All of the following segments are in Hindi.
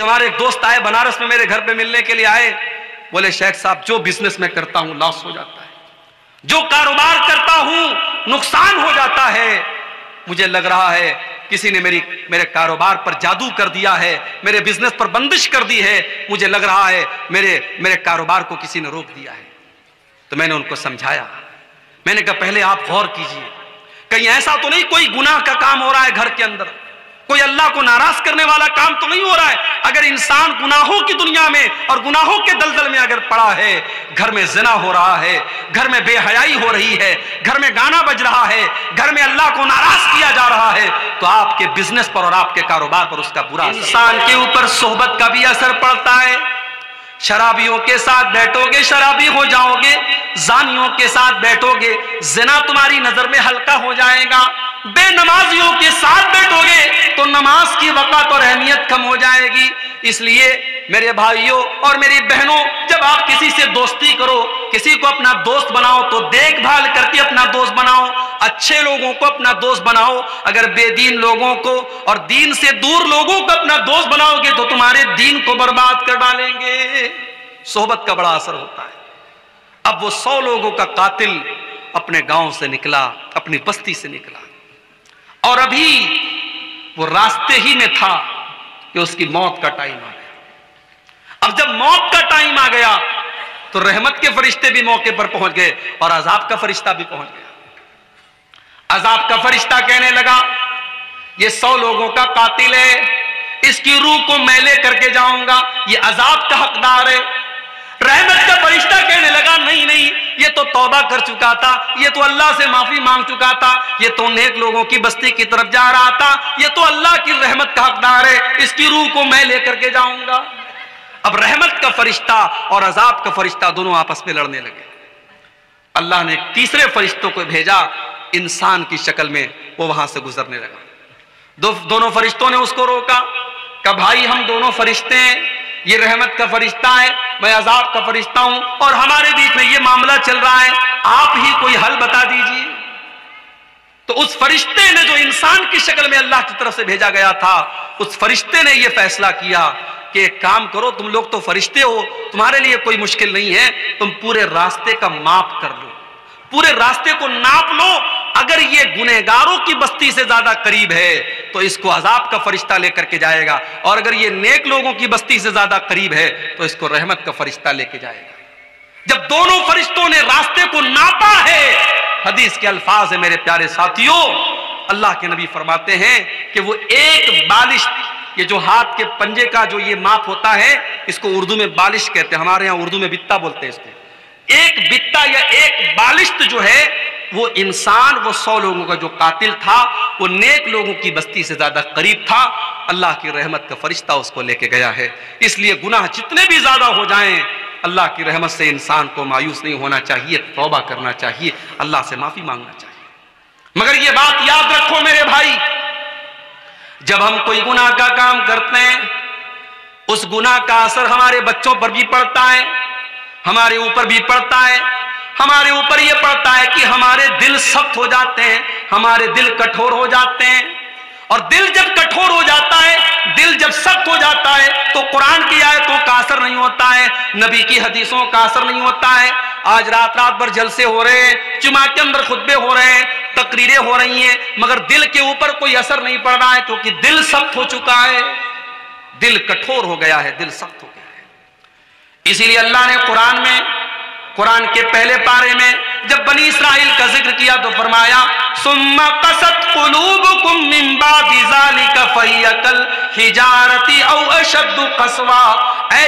हमारे एक दोस्त आए बनारस में मेरे घर पे मिलने के लिए आए। बोले, शेख साहब, जो बिज़नेस में करता हूँ लॉस हो जाता है। जो कारोबार करता हूँ, नुकसान हो जाता है। मुझे लग रहा है, किसी ने मेरी, मेरे कारोबार पर जादू कर दिया है, मेरे बिज़नेस पर बंदिश कर दी है। मुझे लग रहा है, मेरे मेरे कारोबार को किसी ने रोक दिया है। तो मैंने उनको समझाया। मैंने कहा, पहले आप गौर कीजिए। कहीं ऐसा तो नहीं कोई गुनाह का काम हो रहा है घर के अंदर। कोई अल्लाह को नाराज़ करने वाला काम तो नहीं हो रहा है। अगर इंसान गुनाहों की दुनिया में और गुनाहों के दलदल में अगर पड़ा है, घर में जना हो रहा है, घर में बेहयाई हो रही है, घर में गाना बज रहा है, घर में अल्लाह को नाराज़ किया जा रहा है तो आपके बिज़नेस पर और आपके कारोबार पर उसका बुरा इंसान के ऊपर सोहबत का भी असर पड़ता है। शराबियों के साथ बैठोगे, शराबी हो जाओगे, जानियों के साथ बैठोगे, जिना तुम्हारी नज़र में हल्का हो जाएगा। बेनमाजियों के साथ बैठोगे तो नमाज़ की वक़ात और अहमियत कम हो जाएगी। इसलिए मेरे भाइयों और मेरी बहनों, जब आप किसी से दोस्ती करो, किसी को अपना दोस्त बनाओ तो देखभाल करके अपना दोस्त बनाओ, अच्छे लोगों को अपना दोस्त बनाओ। अगर बेदीन लोगों को और दीन से दूर लोगों को अपना दोस्त बनाओगे तो तुम्हारे दीन को बर्बाद कर डालेंगे। सोहबत का बड़ा असर होता है। अब वो सौ लोगों का कातिल अपने गाँव से निकला, अपनी बस्ती से निकला। और अभी वो रास्ते ही में था कि उसकी मौत का टाइम आ गया। अब जब मौत का टाइम आ गया तो रहमत के फरिश्ते भी मौके पर पहुँच गए और अजाब का फरिश्ता भी पहुँच गया। अजाब का फरिश्ता कहने लगा, ये सौ लोगों का कातिल है, इसकी रूह को मैं ले करके जाऊँगा, ये अजाब का हकदार है। रहमत का फरिश्ता कहने लगा, नहीं नहीं, ये तो तौबा कर चुका था, ये तो अल्लाह से माफ़ी मांग चुका था, ये तो नेक लोगों की बस्ती की तरफ़ जा रहा था, ये तो अल्लाह की रहमत का हकदार है, इसकी रूह को मैं लेकर के जाऊँगा। अब रहमत का फरिश्ता और अजाब का फरिश्ता दोनों आपस में लड़ने लगे। अल्लाह ने तीसरे फरिश्तों को भेजा इंसान की शक्ल में वो वहाँ से गुजरने लगा। दो, दोनों फरिश्तों ने उसको रोका कहा भाई हम दोनों फरिश्ते हैं ये रहमत का फरिश्ता है मैं अजाब का फरिश्ता हूँ और हमारे बीच में ये मामला चल रहा है आप ही कोई हल बता दीजिए। तो उस फरिश्ते ने जो इंसान की शक्ल में अल्लाह की तरफ़ से भेजा गया था उस फरिश्ते ने यह फैसला किया कि एक काम करो, तुम लोग तो फरिश्ते हो, तुम्हारे लिए कोई मुश्किल नहीं है, तुम पूरे रास्ते का माप कर लो। पूरे रास्ते को नाप लो, अगर ये गुनेगारों की बस्ती से ज़्यादा करीब है तो इसको अजाब का फरिश्ता लेकर के जाएगा, और अगर ये नेक लोगों की बस्ती से ज़्यादा करीब है तो इसको रहमत का फरिश्ता लेके जाएगा। जब दोनों फरिश्तों ने रास्ते को नापा है, हदीस के अल्फाज है, मेरे प्यारे साथियों, अल्लाह के नबी फरमाते हैं कि वो एक बालिश ये जो हाथ के पंजे का जो ये माप होता है, इसको उर्दू में बालिश कहते हैं। हमारे यहाँ उर्दू में बित्ता बोलते हैं इसको। एक बित्ता या एक बालिश्त जो है, वो इंसान, वो सौ लोगों का जो कातिल था, वो नेक लोगों की बस्ती से ज़्यादा करीब था। अल्लाह की रहमत का फरिश्ता उसको लेके गया है। इसलिए गुनाह जितने भी ज़्यादा हो जाएँ, अल्लाह की रहमत से इंसान को मायूस नहीं होना चाहिए, तौबा करना चाहिए, अल्लाह से माफ़ी मांगना चाहिए। मगर ये बात याद रखो मेरे भाई जब हम कोई गुना का काम करते हैं, उस गुनाह का असर हमारे बच्चों पर भी पड़ता है, हमारे ऊपर भी पड़ता है, हमारे ऊपर यह पड़ता है कि हमारे दिल सख्त हो जाते हैं, हमारे दिल कठोर हो जाते हैं। और दिल जब कठोर हो जाता है, दिल जब सख्त हो जाता है तो कुरान की आयतों का असर नहीं होता है, नबी की हदीसों का असर नहीं होता है। आज रात रात भर जलसे हो रहे हैं जुमा के अंदर खुतबे हो रहे हैं, तकरीरें हो रही हैं, मगर दिल के ऊपर कोई असर नहीं पड़ रहा है, क्योंकि दिल सख्त हो चुका है। दिल कठोर हो गया है, दिल सख्त हो गया है। इसीलिए अल्लाह ने कुरान में कुरान के पहले पारे में जब बनी इसराइल का ज़िक्र किया तो फरमाया, सुम्मा कसत हिजारती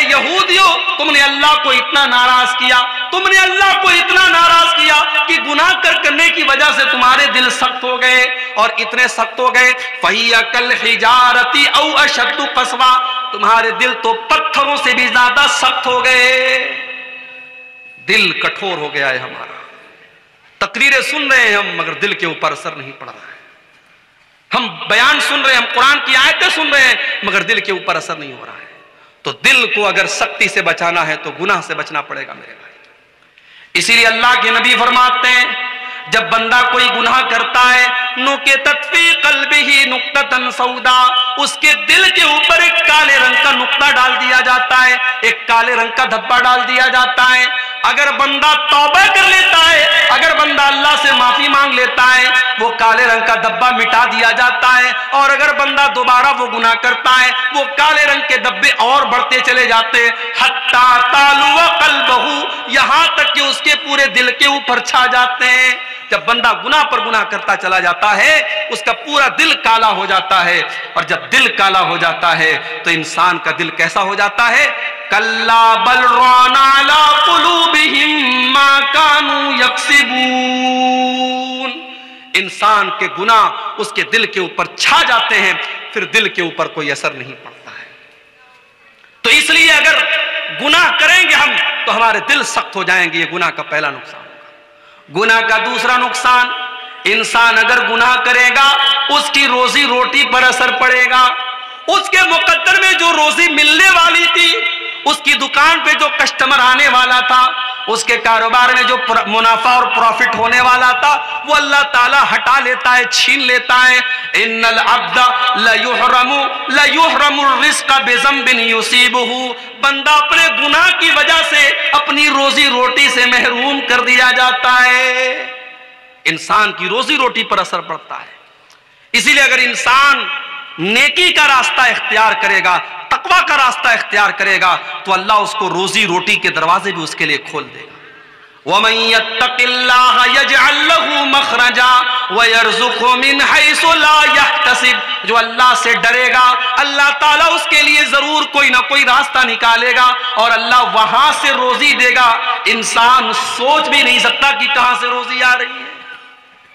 यहूदियों, तुमने अल्लाह को इतना नाराज़ किया, तुमने अल्लाह को इतना नाराज़ किया कि गुनाह कर करने की वजह से तुम्हारे दिल सख्त हो गए और इतने सख्त हो गए फैकल हिजारती औ अशद्दु कसवा। तुम्हारे दिल तो पत्थरों से भी ज़्यादा सख्त हो गए। दिल कठोर हो गया है हमारा। तकरीरें सुन रहे हैं हम, मगर दिल के ऊपर असर नहीं पड़ रहा है। हम बयान सुन रहे हैं, हम कुरान की आयतें सुन रहे हैं, मगर दिल के ऊपर असर नहीं हो रहा है। तो दिल को अगर सख्ती से बचाना है तो गुनाह से बचना पड़ेगा मेरे भाई। इसीलिए अल्लाह के नबी फरमाते हैं जब बंदा कोई गुनाह करता है, नुके तत्फी कल ही नुकतन सौदा उसके दिल के ऊपर एक काले रंग का नुकता डाल दिया जाता है, एक काले रंग का धब्बा डाल दिया जाता है। अगर बंदा तौबा कर लेता है, अगर बंदा अल्लाह से माफ़ी मांग लेता है, वो काले रंग का धब्बा मिटा दिया जाता है। और अगर बंदा दोबारा वो गुनाह करता है, वो काले रंग के धब्बे और बढ़ते चले जाते हत्ता कल बहू यहाँ तक कि उसके पूरे दिल के ऊपर छा जाते हैं। जब बंदा गुना पर गुना करता चला जाता है, उसका पूरा दिल काला हो जाता है। और जब दिल काला हो जाता है तो इंसान का दिल कैसा हो जाता है? कल्ला बल रोना इंसान के गुना उसके दिल के ऊपर छा जाते हैं, फिर दिल के ऊपर कोई असर नहीं पड़ता है। तो इसलिए अगर गुनाह करेंगे हम तो हमारे दिल सख्त हो जाएँगे, ये गुनाह का पहला नुकसान। गुनाह का दूसरा नुकसान, इंसान अगर गुनाह करेगा, उसकी रोजी रोटी पर असर पड़ेगा। उसके मुकद्दर में जो रोजी मिलने वाली थी उसकी दुकान पे जो कस्टमर आने वाला था, उसके कारोबार में जो मुनाफा और प्रॉफिट होने वाला था, वो अल्लाह ताला हटा लेता है, छीन लेता है। इन्नल अब्दा लयुहरमु लयुहरमु बिन बंदा अपने गुनाह की वजह से अपनी रोजी रोटी से महरूम कर दिया जाता है। इंसान की रोजी रोटी पर असर पड़ता है। इसीलिए अगर इंसान नेकी का रास्ता इख्तियार करेगा, तकवा का रास्ता इख्तियार करेगा तो अल्लाह उसको रोजी रोटी के दरवाजे भी उसके लिए खोल देगा। जो अल्लाह से डरेगा, अल्लाह ताला उसके लिए ज़रूर कोई ना कोई रास्ता निकालेगा और अल्लाह वहाँ से रोजी देगा। इंसान सोच भी नहीं सकता कि कहाँ से रोजी आ रही है।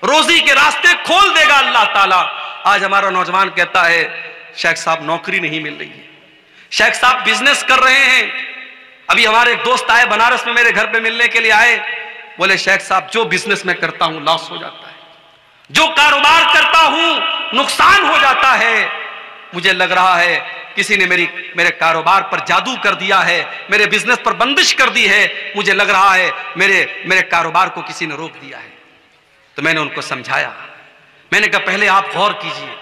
रोजी के रास्ते खोल देगा अल्लाह ताला। आज हमारा नौजवान कहता है, शेख साहब, नौकरी नहीं मिल रही है। शेख साहब बिज़नेस कर रहे हैं। अभी हमारे एक दोस्त आए, बनारस में मेरे घर पे मिलने के लिए आए। बोले, शेख साहब, जो बिज़नेस में करता हूँ लॉस हो जाता है। जो कारोबार करता हूँ, नुकसान हो जाता है। मुझे लग रहा है, किसी ने मेरी, मेरे कारोबार पर जादू कर दिया है, मेरे बिज़नेस पर बंदिश कर दी है। मुझे लग रहा है, मेरे मेरे कारोबार को किसी ने रोक दिया है। तो मैंने उनको समझाया मैंने कहा, पहले आप गौर कीजिए।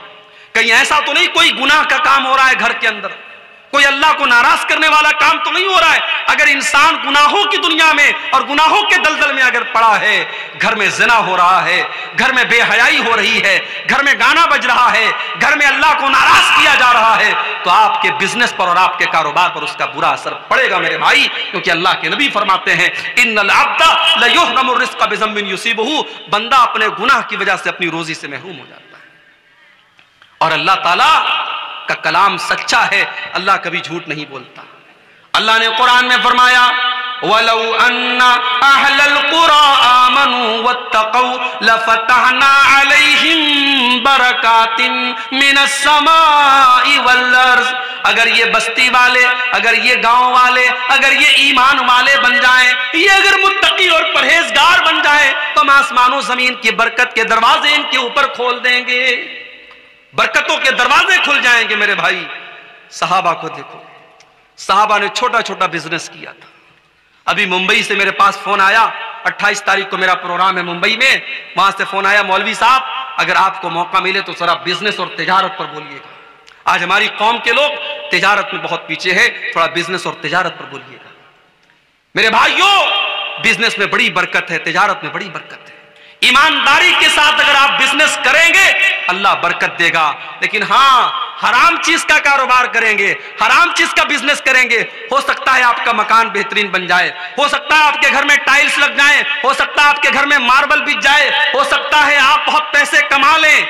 कहीं ऐसा तो नहीं, कोई गुनाह का काम हो रहा है घर के अंदर। कोई अल्लाह को नाराज़ करने वाला काम तो नहीं हो रहा है। अगर इंसान गुनाहों की दुनिया में और गुनाहों के दलदल में अगर पड़ा है, घर में जना हो रहा है, घर में बेहयाई हो रही है, घर में गाना बज रहा है, घर में अल्लाह को नाराज़ किया जा रहा है तो आपके बिज़नेस पर और आपके कारोबार पर उसका बुरा असर पड़ेगा मेरे भाई, क्योंकि अल्लाह के नबी फरमाते हैं इन बंदा अपने गुनाह की वजह से अपनी रोजी से महरूम हो जाता है। और अल्लाह ताला का कलाम सच्चा है, अल्लाह कभी झूठ नहीं बोलता। अल्लाह ने कुरान में फरमाया अगर ये बस्ती वाले, अगर ये गाँव वाले, अगर ये ईमान वाले बन जाएँ, ये अगर मुत्तकी और परहेजगार बन जाएँ तो हम आसमानों ज़मीन की बरकत के दरवाजे इनके ऊपर खोल देंगे। बरकतों के दरवाजे खुल जाएँगे मेरे भाई। साहबा को देखो। साहबा ने छोटा छोटा बिज़नेस किया था। अभी मुंबई से मेरे पास फ़ोन आया। 28 तारीख को मेरा प्रोग्राम है मुंबई में। वहाँ से फ़ोन आया, मौलवी साहब, अगर आपको मौका मिले तो जरा बिज़नेस और तजारत पर बोलिएगा। आज हमारी कौम के लोग तजारत में बहुत पीछे है। थोड़ा बिज़नेस और तजारत पर बोलिएगा। मेरे भाइयों बिज़नेस में बड़ी बरकत है, तजारत में बड़ी बरकत है। ईमानदारी के साथ अगर आप बिज़नेस करेंगे, अल्लाह बरकत देगा। लेकिन हाँ हराम चीज़ का कारोबार करेंगे, हराम चीज़ का बिज़नेस करेंगे, हो सकता है आपका मकान बेहतरीन बन जाए, हो सकता है आपके घर में टाइल्स लग जाए, हो सकता है आपके घर में मार्बल बिछ जाए, हो सकता है आप बहुत पैसे कमा लें।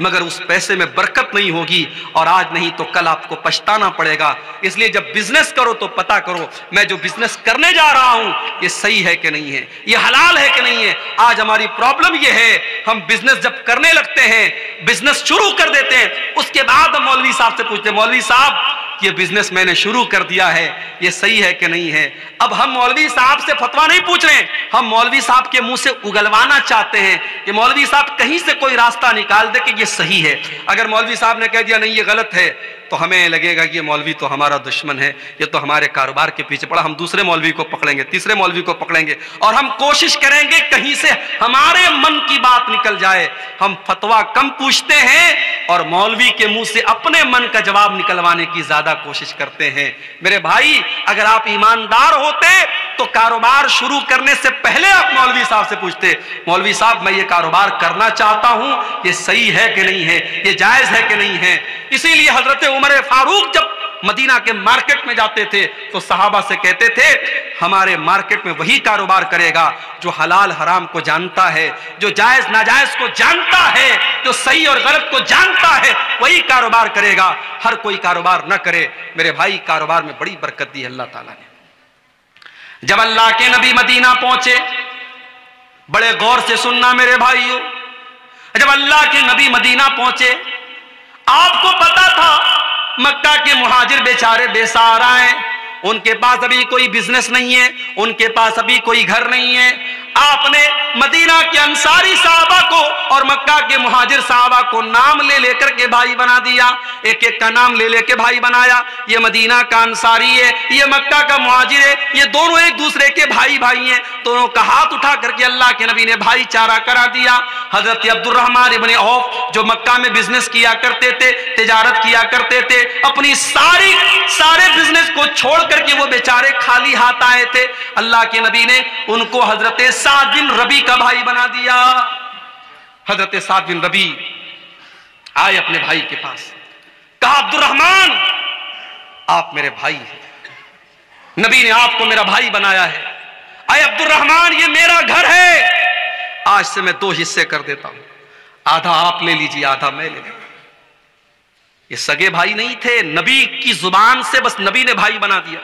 मगर उस पैसे में बरकत नहीं होगी और आज नहीं तो कल आपको पछताना पड़ेगा। इसलिए जब बिज़नेस करो तो पता करो, मैं जो बिज़नेस करने जा रहा हूँ, ये सही है कि नहीं है? ये हलाल है कि नहीं है? आज हमारी प्रॉब्लम ये है, हम बिज़नेस जब करने लगते हैं बिज़नेस शुरू कर देते हैं, उसके बाद हम मौलवी साहब से पूछते मौलवी साहब, ये बिज़नेस मैंने शुरू कर दिया है, ये सही है कि नहीं है? अब हम मौलवी साहब से फतवा नहीं पूछ रहे हम मौलवी साहब के मुँह से उगलवाना चाहते हैं कि मौलवी साहब कहीं से कोई रास्ता निकाल दे कि ये सही है। अगर मौलवी साहब ने कह दिया, नहीं, ये गलत है तो हमें लगेगा कि ये मौलवी तो हमारा दुश्मन है। ये तो हमारे कारोबार के पीछे पड़ा। हम दूसरे मौलवी को पकड़ेंगे, तीसरे मौलवी को पकड़ेंगे और हम कोशिश करेंगे कहीं से हमारे मन की बात निकल जाए। हम फतवा कम पूछते हैं और मौलवी के मुँह से अपने मन का जवाब निकलवाने की ज़्यादा कोशिश करते हैं। मेरे भाई, अगर आप ईमानदार होते तो कारोबार शुरू करने से पहले आप मौलवी साहब से पूछते, मौलवी साहब, मैं ये कारोबार करना चाहता हूँ, ये सही है कि नहीं है? ये जायज़ है कि नहीं है? इसीलिए हज़रत उमर फारूक जब मदीना के मार्केट में जाते थे तो सहाबा से कहते थे, हमारे मार्केट में वही कारोबार करेगा जो हलाल हराम को जानता है, जो जायज़ नाजायज को जानता है, जो सही और गलत को जानता है, वही कारोबार करेगा। हर कोई कारोबार न करे। मेरे भाई, कारोबार में बड़ी बरकत दी अल्लाह ताला ने। जब अल्लाह के नबी मदीना पहुँचे, बड़े गौर से सुनना मेरे भाइयों, जब अल्लाह के नबी मदीना पहुँचे, आपको पता था मक्का के मुहाजिर बेचारे बेसहारा हैं, उनके पास अभी कोई बिज़नेस नहीं है, उनके पास अभी कोई घर नहीं है आपने मदीना के अंसारी साहबा को और मक्का के मुहाजिर साहबा को नाम ले लेकर के भाई बना दिया। एक एक का नाम ले लेके भाई बनाया। ये मदीना का अंसारी है, ये मक्का का मुहाजिर है, ये दोनों एक दूसरे के भाई भाई हैं। दोनों का हाथ उठा करके अल्लाह के नबी ने भाईचारा करा दिया। हज़रत अब्दुलरहमान इबन औफ जो मक्का में बिज़नेस किया करते थे, तजारत किया करते थे, अपनी सारी, सारे बिज़नेस को छोड़ करके वो बेचारे खाली हाथ आए थे। अल्लाह के नबी ने उनको हज़रत सात बिन रबी का भाई बना दिया। हज़रत सात बिन रबी आए अपने भाई के पास। कहा अब्दुलरहमान आप मेरे भाई हैं। नबी ने आपको मेरा भाई बनाया है। आए अब्दुलरहमान ये मेरा घर है। आज से मैं दो हिस्से कर देता हूँ। आधा आप ले लीजिए, आधा मैं ले ये सगे भाई नहीं थे। नबी की ज़ुबान से बस नबी ने भाई बना दिया।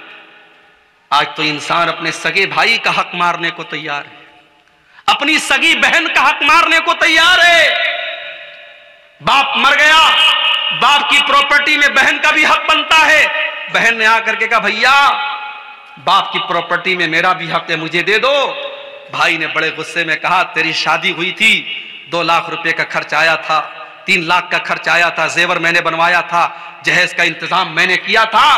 आज तो इंसान अपने सगे भाई का हक मारने को तैयार है। अपनी सगी बहन का हक मारने को तैयार है। बाप मर गया, बाप की प्रॉपर्टी में बहन का भी हक बनता है। बहन ने आकर के कहा, भैया, बाप की प्रॉपर्टी में मेरा भी हक है, मुझे दे दो। भाई ने बड़े गुस्से में कहा, तेरी शादी हुई थी, दो लाख रुपए का खर्च आया था, तीन लाख का खर्च आया था, जेवर मैंने बनवाया था, जहेज का इंतज़ाम मैंने किया था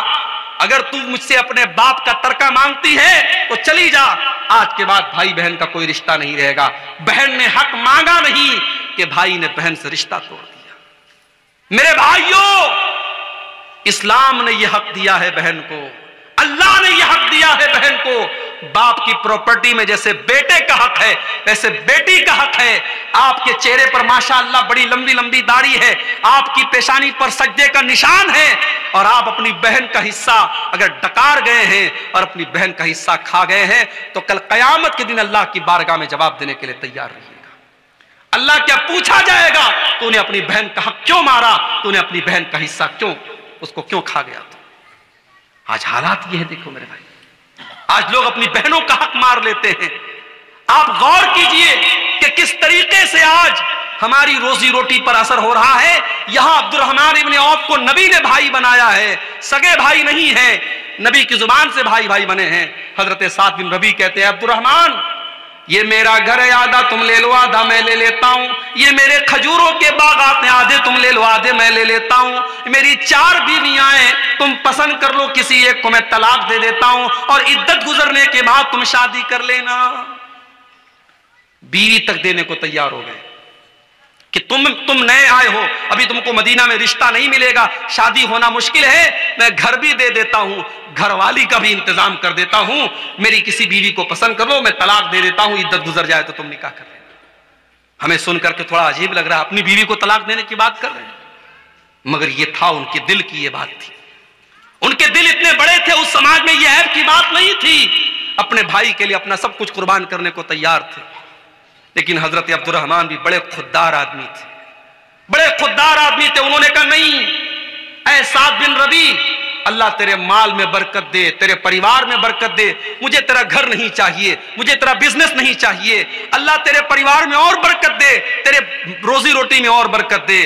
अगर तू मुझसे अपने बाप का तरका मांगती है तो चली जा। आज के बाद भाई बहन का कोई रिश्ता नहीं रहेगा। बहन ने हक मांगा नहीं कि भाई ने बहन से रिश्ता तोड़ दिया। मेरे भाइयों, इस्लाम ने यह हक दिया है बहन को। अल्लाह ने यह हक दिया है बहन को। बाप की प्रॉपर्टी में जैसे बेटे का हक है, वैसे बेटी का हक है। आपके चेहरे पर माशाअल्लाह बड़ी लंबी लंबी दाढ़ी है। आपकी पेशानी पर सज्जे का निशान है। और आप अपनी बहन का हिस्सा अगर डकार गए हैं और अपनी बहन का हिस्सा खा गए हैं तो कल कयामत के दिन अल्लाह की बारगाह में जवाब देने के लिए तैयार रहिएगा। अल्लाह क्या पूछा जाएगा, तूने अपनी बहन का हक क्यों मारा? तूने अपनी बहन का हिस्सा क्यों, उसको क्यों खा गया तू? आज हालात ये है, देखो मेरे भाई। आज लोग अपनी बहनों का हक मार लेते हैं। आप गौर कीजिए कि किस तरीके से आज हमारी रोजी रोटी पर असर हो रहा है। यहाँ अब्दुलरहमान इब्ने औफ को नबी ने भाई बनाया है। सगे भाई नहीं है, नबी की ज़ुबान से भाई भाई बने हैं। हज़रत सात बिन रबी कहते हैं अब्दुलरहमान ये मेरा घर है, आधा तुम ले लो, आधा मैं ले लेता हूँ। ये मेरे खजूरों के बागात हैं, आधे तुम ले लो, आधे मैं ले लेता हूँ। मेरी चार बीवियाँ हैं, तुम पसंद कर लो, किसी एक को मैं तलाक दे देता हूँ और इद्दत गुजरने के बाद तुम शादी कर लेना। बीवी तक देने को तैयार हो गए। कि तुम तुम नए आए हो। अभी तुमको मदीना में रिश्ता नहीं मिलेगा। शादी होना मुश्किल है। मैं घर भी दे देता हूँ। घरवाली का भी इंतज़ाम कर देता हूँ। मेरी किसी बीवी को पसंद कर मैं तलाक दे देता हूँ। इद्दत गुजर जाए तो तुम निकाह कर लेना। हमें सुनकर के थोड़ा अजीब लग रहा है अपनी बीवी को तलाक देने की बात कर रहे हैं। मगर ये था उनके दिल की ये बात थी। उनके दिल इतने बड़े थे, उस समाज में यह ऐब की बात नहीं थी। अपने भाई के लिए अपना सब कुछ कुर्बान करने को तैयार थे। लेकिन हज़रत अब्दुलरहमान भी बड़े खुददार आदमी थे। बड़े खुददार आदमी थे, उन्होंने कहा, नहीं ऐसा बिन रवि अल्लाह तेरे माल में बरकत दे, तेरे परिवार में बरकत दे, मुझे तेरा घर नहीं चाहिए, मुझे तेरा बिज़नेस नहीं चाहिए, अल्लाह तेरे परिवार में और बरकत दे, तेरे रोजी रोटी में और बरकत दे,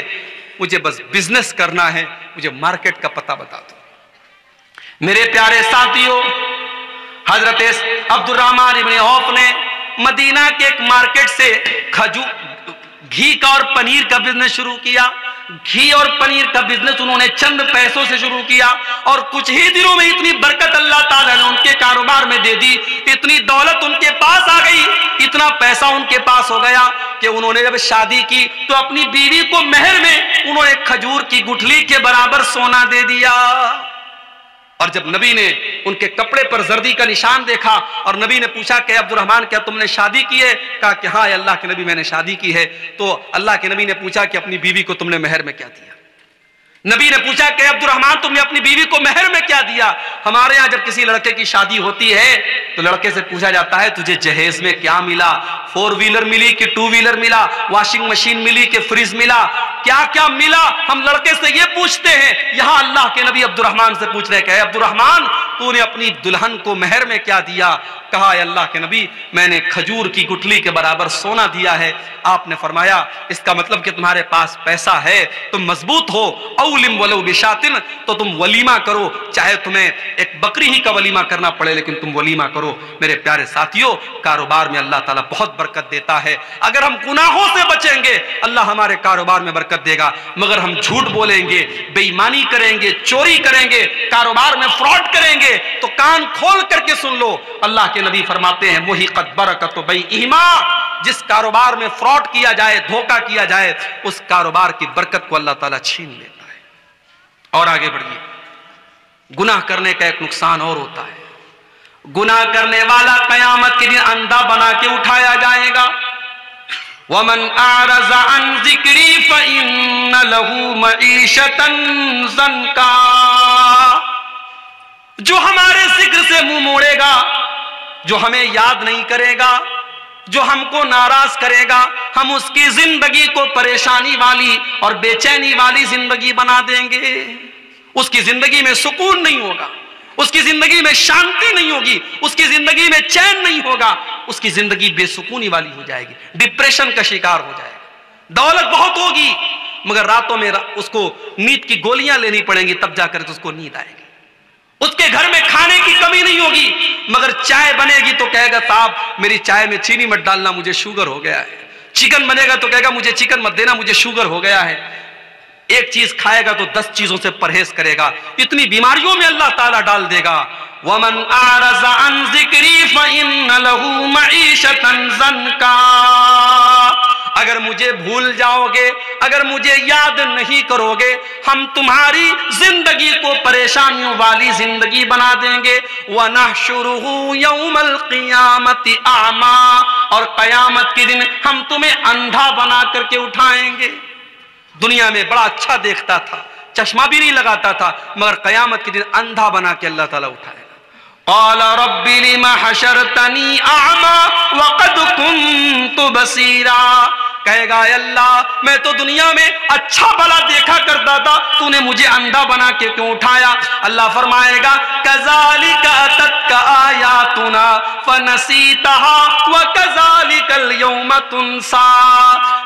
मुझे बस बिज़नेस करना है, मुझे मार्केट का पता बता दो। मेरे प्यारे साथियों, हज़रत अब्दुलरहमान इब्ने औफ ने मदीना के एक मार्केट से खजू, घी का और पनीर का बिज़नेस शुरू किया। घी और पनीर का बिज़नेस उन्होंने चंद पैसों से शुरू किया और कुछ ही दिनों में इतनी बरकत अल्लाह ताला ने उनके कारोबार में दे दी। इतनी दौलत उनके पास आ गई, इतना पैसा उनके पास हो गया कि उन्होंने जब शादी की तो अपनी बीवी को मेहर में उन्होंने खजूर की गुठली के बराबर सोना दे दिया। और जब नबी ने उनके कपड़े पर जर्दी का निशान देखा और नबी ने पूछा कि अब्दुलरहमान, क्या तुमने शादी की है? कहा कि हाँ अल्लाह के नबी मैंने शादी की है। तो अल्लाह के नबी ने पूछा कि, अपनी बीवी को तुमने मेहर में क्या दिया? नबी ने पूछा कि अब्दुलरहमान, तुमने अपनी बीवी को मेहर में क्या दिया? हमारे यहाँ जब किसी लड़के की शादी होती है तो लड़के से पूछा जाता है, तुझे जहेज में क्या मिला? फोर व्हीलर मिली कि टू व्हीलर मिला? वॉशिंग मशीन मिली कि फ्रिज मिला? क्या क्या मिला? हम लड़के से ये पूछते हैं। यहाँ अल्लाह के नबी अब्दुलरहमान से पूछ रहे हैं अब्दुलरहमान, तूने अपनी दुल्हन को मेहर में क्या दिया? कहा अल्लाह के नबी, मैंने खजूर की गुटली के बराबर सोना दिया है। आपने फरमाया, इसका मतलब कि तुम्हारे पास पैसा है, तुम मज़बूत हो। औलिम वलो बिशातिन तो तुम वलीमा करो। चाहे तुम्हें एक बकरी ही का वलीमा करना पड़े, लेकिन तुम वलीमा करो। मेरे प्यारे साथियों, कारोबार में अल्लाह ताला बहुत बरकत देता है। अगर हम गुनाहों से बचेंगे, अल्लाह हमारे कारोबार में बरकत देगा। मगर हम झूठ बोलेंगे, बेईमानी करेंगे, चोरी करेंगे, कारोबार में फ्रॉड करेंगे तो कान खोल करके सुन लो। अल्लाह के नबी फरमाते हैं वही कद बरकत बई ईमा जिस कारोबार में फ्रॉड किया जाए, धोखा किया जाए, उस कारोबार की बरकत को अल्लाह ताला छीन लेता है। और आगे बढ़िए। गुनाह करने का एक नुकसान और होता है। गुनाह करने वाला कयामत के दिन अंधा बना के उठाया जाएगा। वमन आरजा का जो हमारे ज़िक्र से मुँह मोड़ेगा जो हमें याद नहीं करेगा जो हमको नाराज़ करेगा हम उसकी ज़िंदगी को परेशानी वाली और बेचैनी वाली ज़िंदगी बना देंगे। उसकी ज़िंदगी में सुकून नहीं होगा उसकी ज़िंदगी में शांति नहीं होगी उसकी ज़िंदगी में चैन नहीं होगा उसकी ज़िंदगी बेसुकूनी वाली हो जाएगी डिप्रेशन का शिकार हो जाएगा। दौलत बहुत होगी मगर रातों में रा, उसको नींद की गोलियाँ लेनी पड़ेंगी तब जाकर तो उसको नींद आएगी। उसके घर में खाने की कमी नहीं होगी। मगर चाय बनेगी तो कहेगा, साहब, मेरी चाय में चीनी मत डालना, मुझे शुगर हो गया है। चिकन बनेगा तो कहेगा, मुझे चिकन मत देना, मुझे शुगर हो गया है। एक चीज़ खाएगा तो दस चीज़ों से परहेज करेगा। इतनी बीमारियों में अल्लाह ताला डाल देगा। वमन अगर मुझे भूल जाओगे, अगर मुझे याद नहीं करोगे, हम तुम्हारी ज़िंदगी को परेशानियों वाली ज़िंदगी बना देंगे। वह न शुरू यौमल क़ियामत आमा। और कयामत के दिन हम तुम्हें अंधा बना करके उठाएँगे। दुनिया में बड़ा अच्छा देखता था, चश्मा भी नहीं लगाता था, मगर कयामत के दिन अंधा बना के अल्लाह ताला उठाएगा बसीरा कहेगा अल्लाह, मैं तो दुनिया में अच्छा भला देखा करता था। तूने मुझे अंधा बना के क्यों उठाया? अल्लाह फरमाएगा कजाली का तत्का आया तुना फनसीता व कजाली कल यौम तुनसा।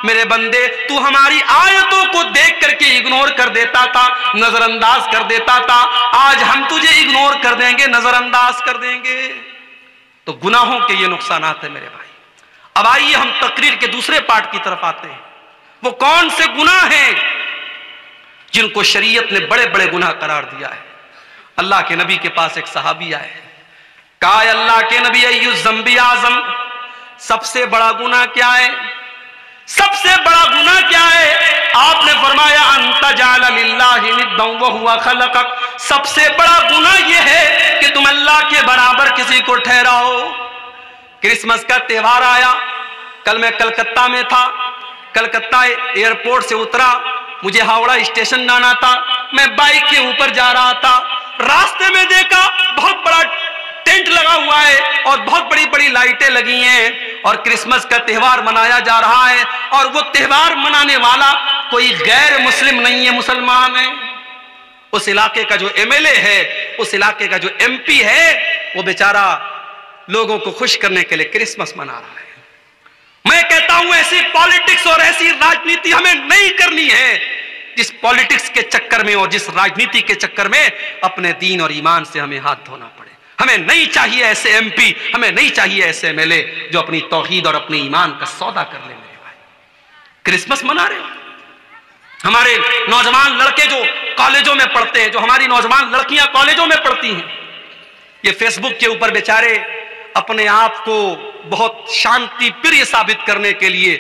मेरे बंदे, तू हमारी आयतों को देख करके इग्नोर कर देता था, नजरअंदाज कर देता था। आज हम तुझे इग्नोर कर देंगे, नजरअंदाज। कर देंगे तो गुनाहों के ये नुकसान है मेरे भाई। अब आइए हम तकरीर के दूसरे पार्ट की तरफ़ आते हैं। वो कौन से गुनाह हैं जिनको शरीयत ने बड़े बड़े गुनाह करार दिया है? अल्लाह के नबी के पास एक सहाबी आए कहा अल्लाह के नबी अयुजम्बी आज़म, सबसे बड़ा गुनाह क्या है? सबसे बड़ा गुनाह क्या है? आपने फरमाया हुआ खलक सबसे बड़ा गुनाह यह है कि तुम अल्लाह के बराबर किसी को ठहराओ। क्रिसमस का त्योहार आया। कल मैं कलकत्ता में था। कलकत्ता एयरपोर्ट से उतरा। मुझे हावड़ा स्टेशन जाना था। मैं बाइक के ऊपर जा रहा था। रास्ते में देखा, बहुत बड़ा टेंट लगा हुआ है और बहुत बड़ी बड़ी लाइटें लगी हैं और क्रिसमस का त्यौहार मनाया जा रहा है और वो त्यौहार मनाने वाला कोई गैर मुस्लिम नहीं है, मुसलमान है। उस इलाके का जो एमएलए है, उस इलाके का जो एमपी है, वो बेचारा लोगों को खुश करने के लिए क्रिसमस मना रहा है। मैं कहता हूँ, ऐसी पॉलिटिक्स और ऐसी राजनीति हमें नहीं करनी है जिस पॉलिटिक्स के चक्कर में और जिस राजनीति के चक्कर में अपने दीन और ईमान से हमें हाथ धोना पड़े। हमें नहीं चाहिए ऐसे एमपी हमें नहीं चाहिए ऐसे एमएलए जो अपनी तोहीद और अपने ईमान का सौदा कर ले मेरे भाई। क्रिसमस मना रहे हमारे नौजवान लड़के जो कॉलेजों में पढ़ते हैं, जो हमारी नौजवान लड़कियाँ कॉलेजों में पढ़ती हैं, ये फेसबुक के ऊपर बेचारे अपने आप को बहुत शांति प्रिय साबित करने के लिए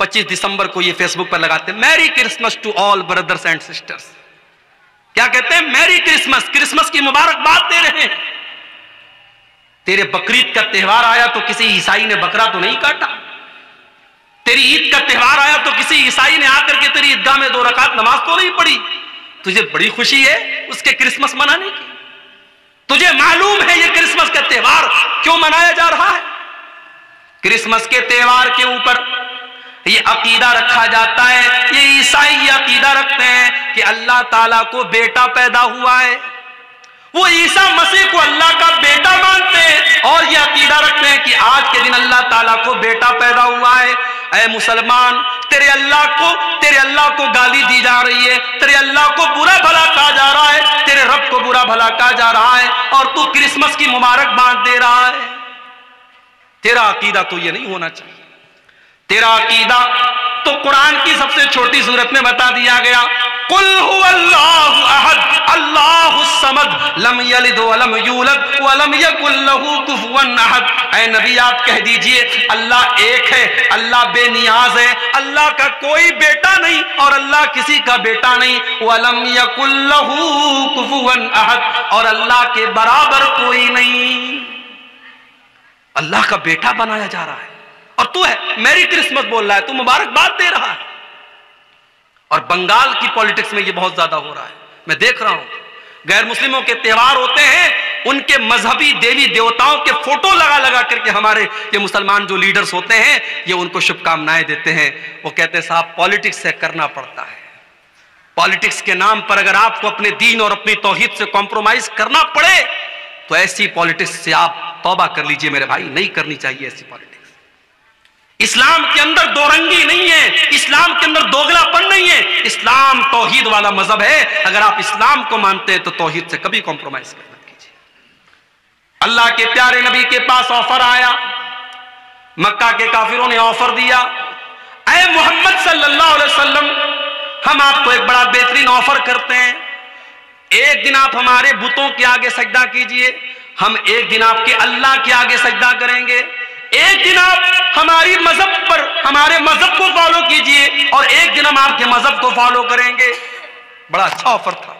25 दिसंबर को ये फेसबुक पर लगाते हैं। Merry Christmas to all brothers and sisters क्या कहते हैं? मैरी क्रिसमस क्रिसमस की मुबारकबाद दे रहे हैं। तेरे बकरीद का त्यौहार आया तो किसी ईसाई ने बकरा तो नहीं काटा। तेरी ईद का त्यौहार आया तो किसी ईसाई ने आकर के तेरी ईदगाह में दो रकात नमाज़ तो नहीं पढ़ी। तुझे बड़ी खुशी है उसके क्रिसमस मनाने की। तुझे मालूम है ये क्रिसमस का त्योहार क्यों मनाया जा रहा है? क्रिसमस के त्योहार के ऊपर ये अकीदा रखा जाता है, ये ईसाई ये अकीदा रखते हैं कि अल्लाह ताला को बेटा पैदा हुआ है। वो ईसा मसीह को अल्लाह का बेटा मानते हैं और ये अकीदा रखते हैं कि आज के दिन अल्लाह ताला को बेटा पैदा हुआ है। ऐ मुसलमान, तेरे अल्लाह को, तेरे अल्लाह को गाली दी जा रही है। तेरे अल्लाह को बुरा भला कहा जा रहा है। तेरे रब को बुरा भला कहा जा रहा है और तू क्रिसमस की मुबारक बांट दे रहा है। तेरा अकीदा तो ये नहीं होना चाहिए। तेरा अकीदा तो कुरान की सबसे छोटी सूरत में बता दिया गया। कुल अहद, अल्लाह समद, लम यलिद वलम यूलद वलम यकुल लहू कुफुवन अहद। ऐ नबी, आप कह दीजिए, अल्लाह एक है, अल्लाह बेनियाज है, अल्लाह का कोई बेटा नहीं और अल्लाह किसी का बेटा नहीं। वलम यकुल लहू कुफुवन अहद, और अल्लाह के बराबर कोई नहीं। अल्लाह का बेटा बनाया जा रहा है। और तू है मैरी क्रिसमस बोल रहा है, तू मुबारकबाद दे रहा है। और बंगाल की पॉलिटिक्स में ये बहुत ज़्यादा हो रहा है। मैं देख रहा हूँ, गैर मुस्लिमों के त्योहार होते हैं, उनके मजहबी देवी देवताओं के फ़ोटो लगा लगा करके हमारे ये मुसलमान जो लीडर्स होते हैं, ये उनको शुभकामनाएँ देते हैं। वो कहते हैं, साहब, पॉलिटिक्स से करना पड़ता है। पॉलिटिक्स के नाम पर अगर आपको अपने दीन और अपनी तोहिद से कॉम्प्रोमाइज करना पड़े तो ऐसी पॉलिटिक्स से आप तौबा कर लीजिए, मेरे भाई, नहीं करनी चाहिए ऐसी पॉलिटिक्स। इस्लाम के अंदर दो रंगी नहीं है, इस्लाम के अंदर दोगलापन नहीं है। इस्लाम तोहीद वाला मज़हब है। अगर आप इस्लाम को मानते हैं तो तोहीद से कभी कॉम्प्रोमाइज कर मत कीजिए। अल्लाह के प्यारे नबी के पास ऑफ़र आया। मक्का के काफिरों ने ऑफ़र दिया। अय मोहम्मद सल्लल्लाहु अलैहि वसल्लम, हम आपको एक बड़ा बेहतरीन ऑफ़र करते हैं। एक दिन आप हमारे बुतों के आगे सजदा कीजिए। हम एक दिन आपके अल्लाह के आगे सजदा करेंगे। एक दिन आप हमारी मज़हब पर, हमारे मज़हब को फॉलो कीजिए और एक दिन हम आपके मज़हब को फॉलो करेंगे। बड़ा अच्छा ऑफ़र था।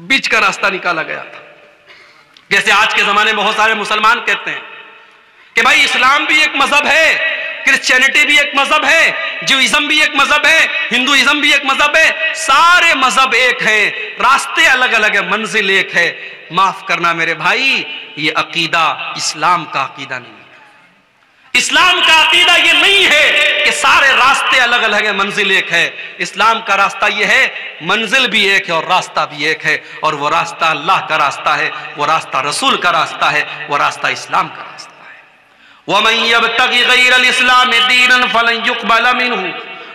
बीच का रास्ता निकाला गया था। जैसे आज के जमाने में बहुत सारे मुसलमान कहते हैं कि भाई इस्लाम भी एक मज़हब है क्रिश्चियनिटी भी एक मज़हब है ज्यूइज्म भी एक मज़हब है हिंदुइज्म भी एक मज़हब है, सारे मज़हब एक है, रास्ते अलग अलग है, मंजिल एक है। माफ़ करना मेरे भाई, ये अकीदा इस्लाम का अकीदा नहीं। इस्लाम का अकीदा ये नहीं है कि सारे रास्ते अलग अलग है, मंजिल एक है। इस्लाम का रास्ता ये है, मंजिल भी एक है और रास्ता भी एक है। और वो रास्ता अल्लाह का रास्ता है, वो रास्ता रसूल का रास्ता है, वो रास्ता इस्लाम का रास्ता है। वह इस्लाम दीन फलन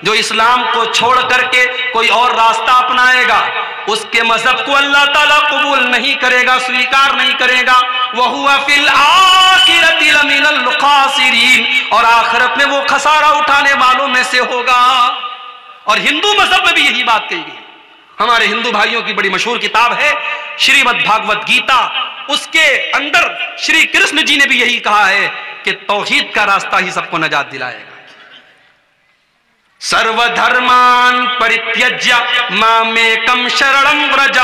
जो इस्लाम को छोड़ करके कोई और रास्ता अपनाएगा, उसके मज़हब को अल्लाह ताला कबूल नहीं करेगा, स्वीकार नहीं करेगा। वह हुआ फिल और आखिरत में वो खसारा उठाने वालों में से होगा। और हिंदू मज़हब में भी यही बात कही गई। हमारे हिंदू भाइयों की बड़ी मशहूर किताब है, श्रीमद भागवत गीता। उसके अंदर श्री कृष्ण जी ने भी यही कहा है कि तौहीद का रास्ता ही सबको नजात दिलाएगा। सर्वधर्मान परित्यज्य मामेकम शरणम व्रज।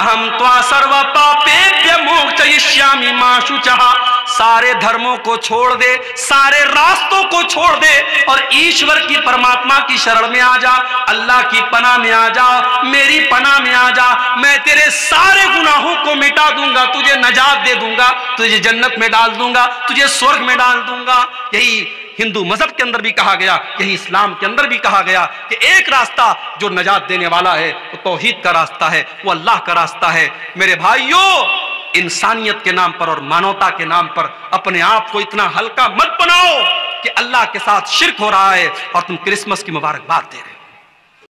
हम त्वा सर्व पापेभ्य मोक्षयिष्यामि मा शुचः सारे धर्मों को छोड़ दे, सारे रास्तों को छोड़ दे और ईश्वर की परमात्मा की शरण में आ जा, अल्लाह की पना में आ जा, मेरी पना में आ जा, मैं तेरे सारे गुनाहों को मिटा दूँगा, तुझे नजात दे दूँगा, तुझे जन्नत में डाल दूँगा, तुझे स्वर्ग में डाल दूँगा। यही हिंदू मज़हब के अंदर भी कहा गया, यही इस्लाम के अंदर भी कहा गया कि एक रास्ता जो नजात देने वाला है, वो तोहहीद का रास्ता है, वो अल्लाह का रास्ता है। मेरे भाइयों, इंसानियत के नाम पर और मानवता के नाम पर अपने आप को इतना हल्का मत बनाओ कि अल्लाह के साथ शिरक हो रहा है और तुम क्रिसमस की मुबारकबाद दे रहे